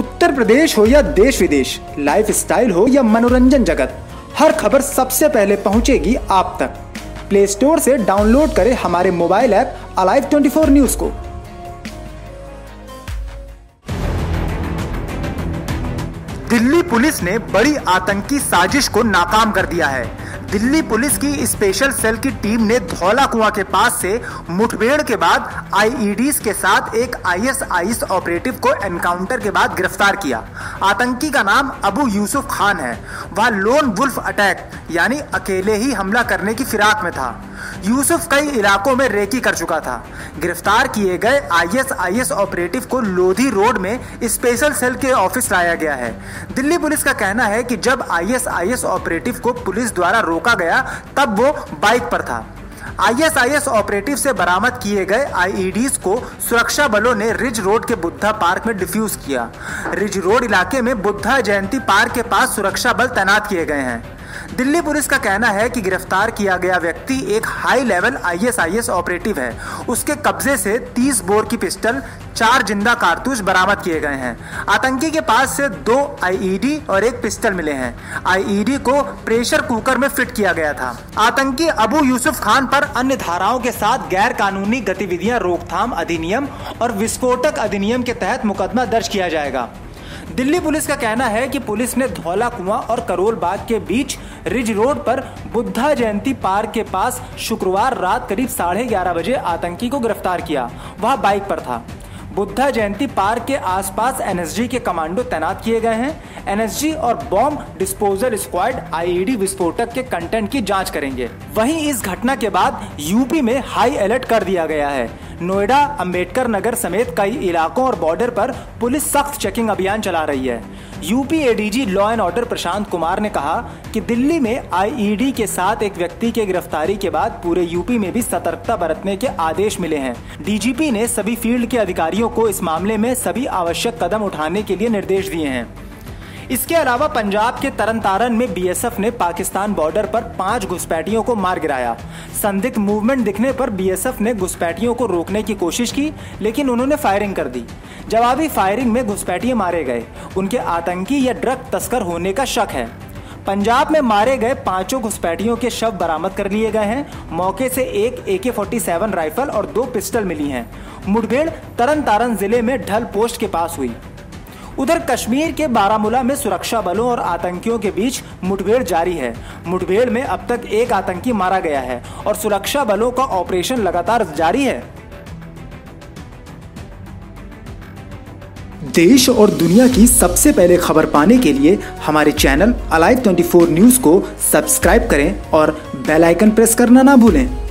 उत्तर प्रदेश हो या देश विदेश लाइफ स्टाइल हो या मनोरंजन जगत, हर खबर सबसे पहले पहुंचेगी आप तक। प्ले स्टोर से डाउनलोड करें हमारे मोबाइल ऐप अलाइव 24 न्यूज़ को। दिल्ली पुलिस ने बड़ी आतंकी साजिश को नाकाम कर दिया है। दिल्ली पुलिस की स्पेशल सेल की टीम ने धौला कुआँ के पास से मुठभेड़ के बाद आईईडीज के साथ एक आईएसआईएस ऑपरेटिव को एनकाउंटर के बाद गिरफ़्तार किया। आतंकी का नाम अबू यूसुफ खान है। वह लोन वुल्फ अटैक यानी अकेले ही हमला करने की फिराक में था। यूसुफ कई इलाकों में रेकी कर चुका था। गिरफ़्तार किए गए आईएसआईएस ऑपरेटिव को लोधी रोड में स्पेशल सेल के ऑफ़िस लाया गया है। दिल्ली पुलिस का कहना है कि जब आईएसआईएस ऑपरेटिव को पुलिस द्वारा रोका गया, तब वो बाइक पर था। आईएसआईएस ऑपरेटिव से बरामद किए गए आईईडीज को सुरक्षा बलों ने रिज रोड के बुद्धा पार्क में डिफ्यूज किया। रिज रोड इलाके में बुद्धा जयंती पार्क के पास सुरक्षा बल तैनात किए गए हैं। दिल्ली पुलिस का कहना है कि गिरफ़्तार किया गया व्यक्ति एक हाई लेवल आईएसआईएस ऑपरेटिव है। उसके कब्जे से 30 बोर की पिस्टल, चार ज़िंदा कारतूस बरामद किए गए हैं। आतंकी के पास से दो आईईडी और एक पिस्टल मिले हैं। आईईडी को प्रेशर कुकर में फिट किया गया था। आतंकी अबू यूसुफ खान पर अन्य धाराओं के साथ गैर कानूनी गतिविधियाँ रोकथाम अधिनियम और विस्फोटक अधिनियम के तहत मुकदमा दर्ज किया जाएगा। दिल्ली पुलिस का कहना है कि पुलिस ने धौला कुआँ और करोल बाग के बीच रिज रोड पर बुद्धा जयंती पार्क के पास शुक्रवार रात करीब साढ़े ग्यारह बजे आतंकी को गिरफ़्तार किया। वह बाइक पर था। बुद्धा जयंती पार्क के आसपास एनएसजी के कमांडो तैनात किए गए हैं। एनएसजी और बॉम्ब डिस्पोजल स्क्वाड आईईडी विस्फोटक के कंटेंट की जाँच करेंगे। वहीं इस घटना के बाद यूपी में हाई अलर्ट कर दिया गया है। नोएडा, अंबेडकर नगर समेत कई इलाकों और बॉर्डर पर पुलिस सख्त चेकिंग अभियान चला रही है। UP ADG law and order Prashant Kumar ने कहा कि दिल्ली में आईईडी के साथ एक व्यक्ति के गिरफ्तारी के बाद पूरे यूपी में भी सतर्कता बरतने के आदेश मिले हैं। डीजीपी ने सभी फ़ील्ड के अधिकारियों को इस मामले में सभी आवश्यक कदम उठाने के लिए निर्देश दिए हैं। इसके अलावा पंजाब के तरन तारन में बीएसएफ ने पाकिस्तान बॉर्डर पर पाँच घुसपैठियों को मार गिराया। संदिग्ध मूवमेंट दिखने पर बीएसएफ ने घुसपैठियों को रोकने की कोशिश की, लेकिन उन्होंने फायरिंग कर दी। जवाबी फायरिंग में घुसपैठिए मारे गए। उनके आतंकी या ड्रग तस्कर होने का शक है। पंजाब में मारे गए पाँचों घुसपैठियों के शव बरामद कर लिए गए हैं। मौके से एक ए के फोर्टी सेवन राइफल और दो पिस्टल मिली हैं। मुठभेड़ तरन तारन ज़िले में ढल पोस्ट के पास हुई। उधर कश्मीर के बारामूला में सुरक्षा बलों और आतंकियों के बीच मुठभेड़ जारी है। मुठभेड़ में अब तक एक आतंकी मारा गया है और सुरक्षा बलों का ऑपरेशन लगातार जारी है। देश और दुनिया की सबसे पहले खबर पाने के लिए हमारे चैनल अलाइव 24 न्यूज़ को सब्सक्राइब करें और बेल आइकन प्रेस करना ना भूलें।